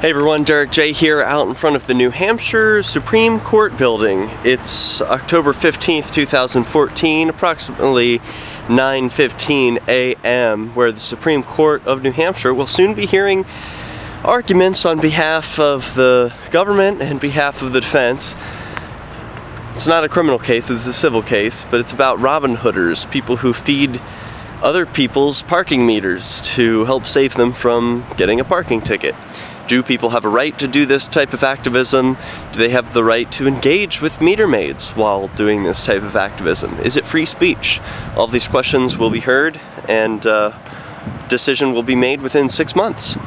Hey everyone, Derrick J here out in front of the New Hampshire Supreme Court building. It's October 15th, 2014, approximately 9.15 a.m., where the Supreme Court of New Hampshire will soon be hearing arguments on behalf of the government and behalf of the defense. It's not a criminal case, it's a civil case, but it's about Robin Hooders, people who feed other people's parking meters to help save them from getting a parking ticket. Do people have a right to do this type of activism? Do they have the right to engage with meter maids while doing this type of activism? Is it free speech? All these questions will be heard and uh, decision will be made within six months.